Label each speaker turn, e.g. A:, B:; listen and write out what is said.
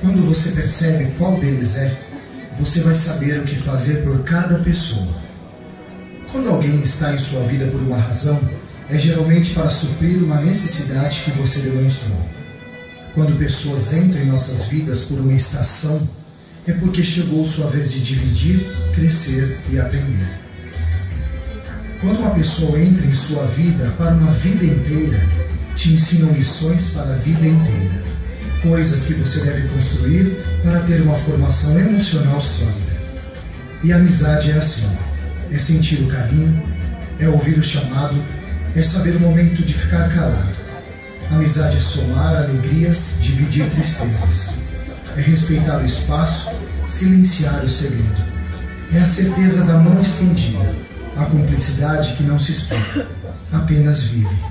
A: Quando você percebe qual deles é, você vai saber o que fazer por cada pessoa. Quando alguém está em sua vida por uma razão, é geralmente para suprir uma necessidade que você demonstrou. Quando pessoas entram em nossas vidas por uma estação, é porque chegou sua vez de dividir, crescer e aprender. Quando uma pessoa entra em sua vida para uma vida inteira, te ensinam lições para a vida inteira, coisas que você deve construir para ter uma formação emocional sólida. E a amizade é assim: é sentir o carinho, é ouvir o chamado, é saber o momento de ficar calado. A amizade é somar alegrias, dividir tristezas. É respeitar o espaço, silenciar o segredo. É a certeza da mão estendida, a cumplicidade que não se explica, apenas vive.